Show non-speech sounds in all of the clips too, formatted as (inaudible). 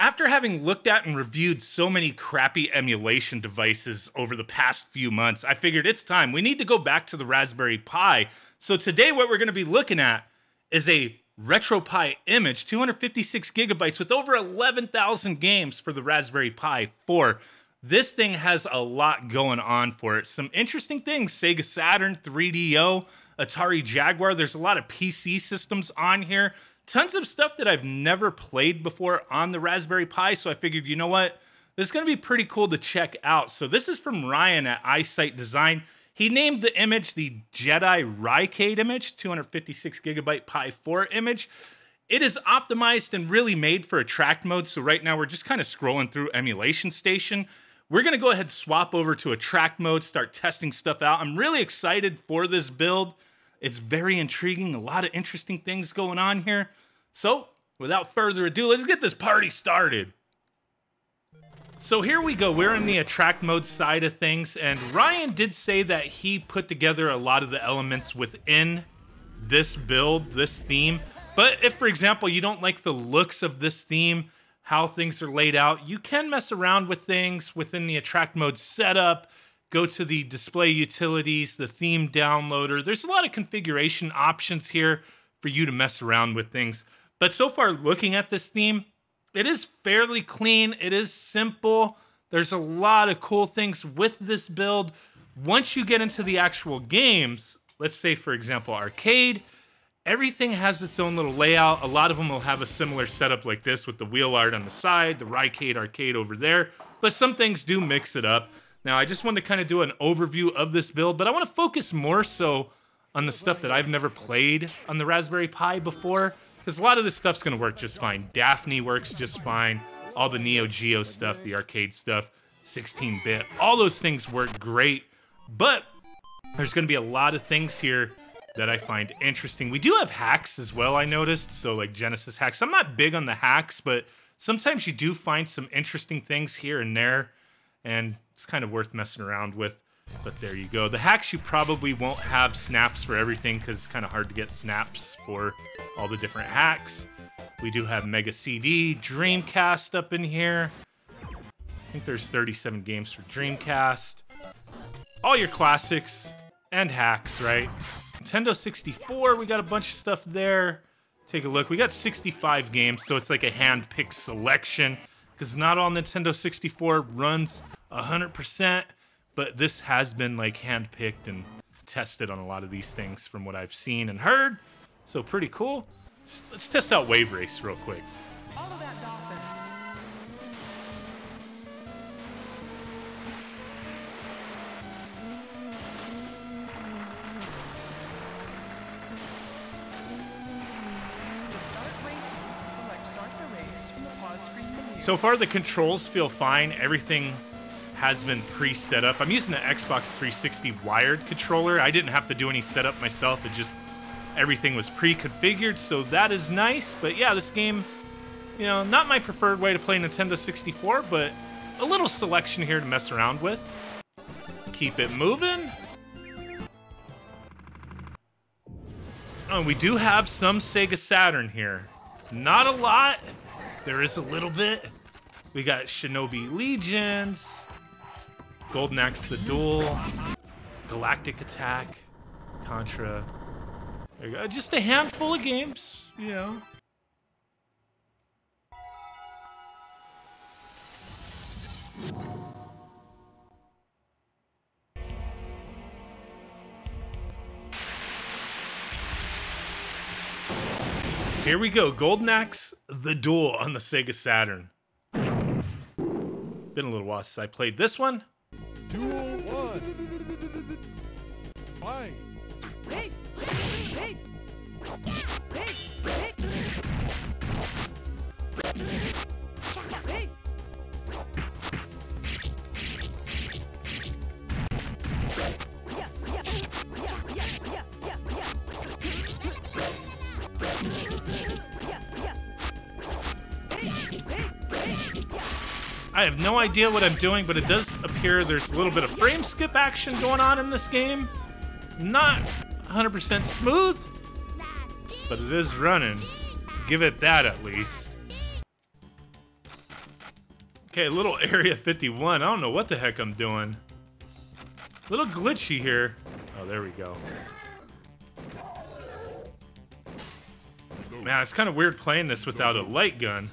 After having looked at and reviewed so many crappy emulation devices over the past few months, I figured it's time. We need to go back to the Raspberry Pi. So today what we're going to be looking at is a RetroPie image, 256 gigabytes with over 11,000 games for the Raspberry Pi 4. This thing has a lot going on for it. Some interesting things, Sega Saturn, 3DO, Atari Jaguar. There's a lot of PC systems on here tons of stuff that I've never played before on the Raspberry Pi. So I figured, you know what? This is going to be pretty cool to check out. So this is from Ryan at iSight Design. He named the image the Jedi Rycade image, 256 gigabyte Pi 4 image. It is optimized and really made for attract mode. So right now we're just kind of scrolling through Emulation Station. We're going to go ahead and swap over to attract mode, start testing stuff out. I'm really excited for this build. It's very intriguing, a lot of interesting things going on here. So, without further ado, let's get this party started. So here we go. We're in the attract mode side of things, and Ryan did say that he put together a lot of the elements within this build, this theme. But if, for example, you don't like the looks of this theme, how things are laid out, you can mess around with things within the attract mode setup. Go to the display utilities, the theme downloader. There's a lot of configuration options here for you to mess around with things. But so far, looking at this theme, it is fairly clean. It is simple. There's a lot of cool things with this build. Once you get into the actual games, let's say, for example, arcade, everything has its own little layout. A lot of them will have a similar setup like this with the wheel art on the side, the Rycade arcade over there. But some things do mix it up. Now, I just wanted to kind of do an overview of this build, but I want to focus more so on the stuff that I've never played on the Raspberry Pi before. Because a lot of this stuff's going to work just fine. Daphne works just fine. All the Neo Geo stuff, the arcade stuff, 16-bit, all those things work great. But there's going to be a lot of things here that I find interesting. We do have hacks as well, I noticed. So like Genesis hacks. I'm not big on the hacks, but sometimes you do find some interesting things here and there. And it's kind of worth messing around with. But there you go. The hacks, you probably won't have snaps for everything because it's kind of hard to get snaps for all the different hacks. We do have Mega CD, Dreamcast up in here. I think there's 37 games for Dreamcast. All your classics and hacks, right? Nintendo 64, we got a bunch of stuff there. Take a look. We got 65 games, so it's like a hand-picked selection because not all Nintendo 64 runs 100% but this has been like handpicked and tested on a lot of these things from what I've seen and heard. So pretty cool. Let's test out Wave Race real quick. So far the controls feel fine. Everything has been pre-set up. I'm using an Xbox 360 wired controller. I didn't have to do any setup myself. It just everything was pre-configured, so that is nice. But yeah, this game, you know, not my preferred way to play Nintendo 64, but a little selection here to mess around with. Keep it moving. Oh, we do have some Sega Saturn here. Not a lot. There is a little bit. We got Shinobi Legions. Golden Axe the Duel, Galactic Attack, Contra. There you go. Just a handful of games, you know. Here we go, Golden Axe The Duel on the Sega Saturn. Been a little while since I played this one. Duel one. Hey. I have no idea what I'm doing, but it does appear there's a little bit of frame skip action going on in this game. Not 100% smooth, but it is running. Give it that at least. Okay, a little (laughs) Area 51. I don't know what the heck I'm doing. A little glitchy here. Oh, there we go. Man, it's kind of weird playing this without a light gun.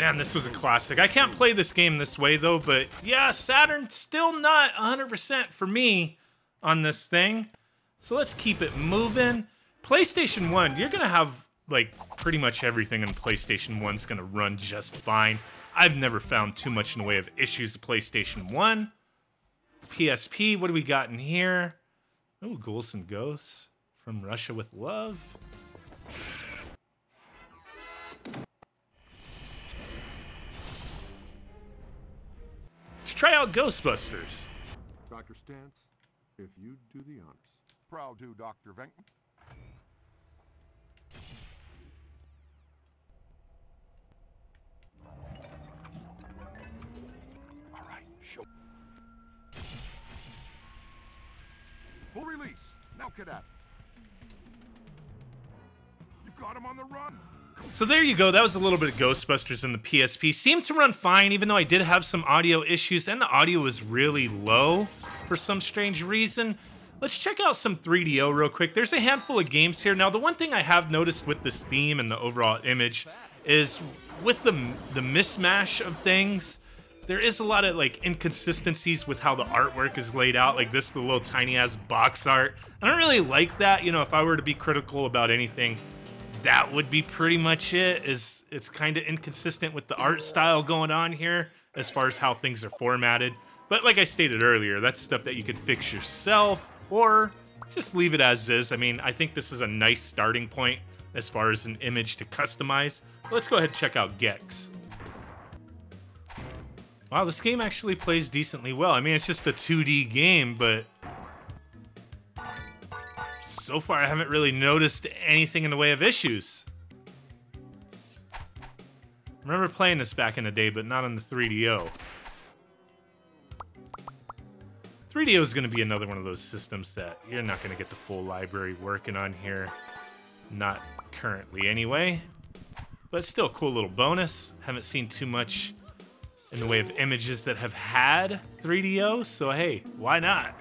Man, this was a classic. I can't play this game this way though, but yeah, Saturn still not 100% for me on this thing. So let's keep it moving. PlayStation 1, you're going to have like pretty much everything in PlayStation 1's going to run just fine. I've never found too much in the way of issues with PlayStation 1. PSP, what do we got in here? Oh, Ghouls and Ghosts from Russia with Love. Try out Ghostbusters. Dr. Stantz, if you'd do the honors. Proud to, Dr. Venkman. All right, show. Full release. Now, cadet. You've got him on the run. So there you go. That was a little bit of Ghostbusters in the PSP. Seemed to run fine, even though I did have some audio issues, and the audio was really low for some strange reason. Let's check out some 3DO real quick. There's a handful of games here. Now, the one thing I have noticed with this theme and the overall image is with the the mismatch of things, there is a lot of like inconsistencies with how the artwork is laid out. Like this, the little tiny ass box art. I don't really like that. You know, if I were to be critical about anything, that would be pretty much it. Is it's kind of inconsistent with the art style going on here as far as how things are formatted. But like I stated earlier, that's stuff that you could fix yourself or just leave it as is. I mean, I think this is a nice starting point as far as an image to customize. Let's go ahead and check out Gex. Wow, this game actually plays decently well. I mean, it's just a 2D game, but so far I haven't really noticed anything in the way of issues. remember playing this back in the day, but not on the 3DO. 3DO is going to be another one of those systems that you're not going to get the full library working on here. Not currently, anyway. But still cool little bonus. Haven't seen too much in the way of images that have had 3DO, so hey, why not?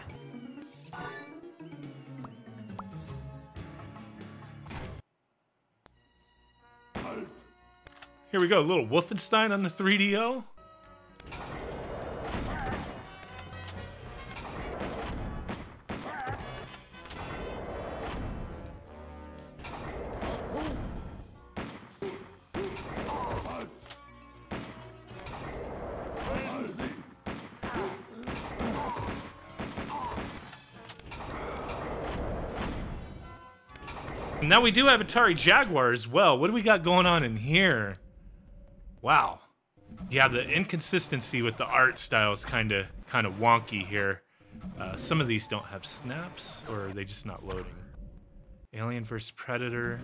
Here we go, a little Wolfenstein on the 3DO. Now we do have Atari Jaguar as well. What do we got going on in here? Wow. Yeah, the inconsistency with the art style is kind of kind of wonky here. Uh, some of these don't have snaps, or are they just not loading? Alien vs. Predator.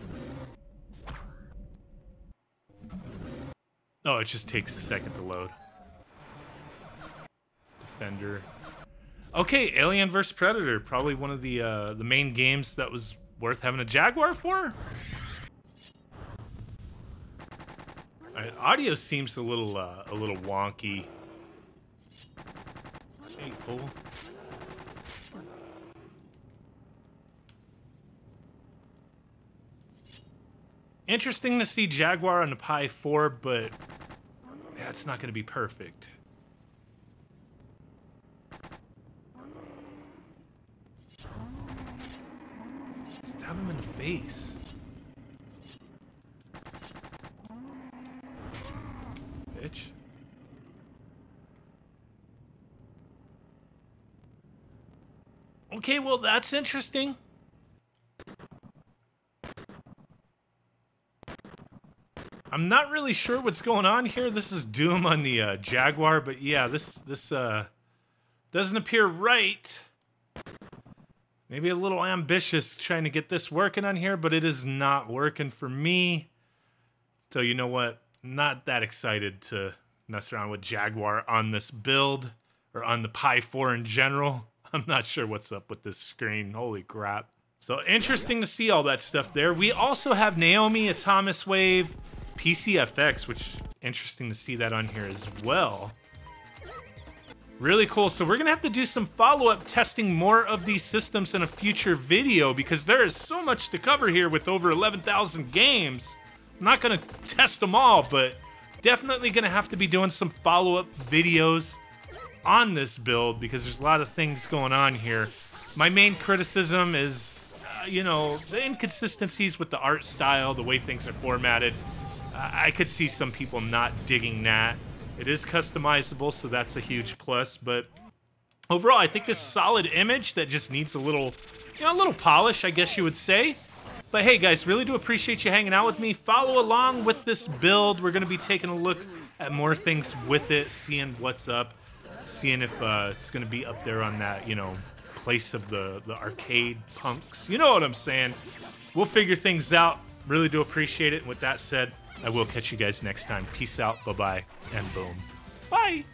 Oh, it just takes a second to load. Defender. Okay, Alien vs. Predator, probably one of the uh, the main games that was worth having a Jaguar for. Audio seems a little uh, a little wonky. Hey, fool. Interesting to see Jaguar on the Pi 4, but that's not going to be perfect. Stab him in the face. Bitch. Okay, well, that's interesting. I'm not really sure what's going on here. This is Doom on the uh, Jaguar, but yeah, this this uh, doesn't appear right. Maybe a little ambitious trying to get this working on here, but it is not working for me. So you know what? Not that excited to mess around with Jaguar on this build or on the Pi 4 in general. (laughs) I'm not sure what's up with this screen. Holy crap. So interesting to see all that stuff there. We also have Naomi, Atomiswave, PCFX, which interesting to see that on here as well. Really cool. So we're going to have to do some follow-up testing more of these systems in a future video because there is so much to cover here with over 11,000 games. Not going to test them all, but definitely going to have to be doing some follow-up videos on this build because there's a lot of things going on here. My main criticism is, uh, you know, the inconsistencies with the art style, the way things are formatted. Uh, I could see some people not digging that. It is customizable, so that's a huge plus. But overall, I think this solid image that just needs a little, you know, a little polish, I guess you would say. But hey, guys, really do appreciate you hanging out with me. Follow along with this build. We're going to be taking a look at more things with it, seeing what's up, seeing if uh, it's going to be up there on that, you know, place of the, the arcade punks. You know what I'm saying. We'll figure things out. Really do appreciate it. And with that said, I will catch you guys next time. Peace out. Bye bye. And boom. Bye.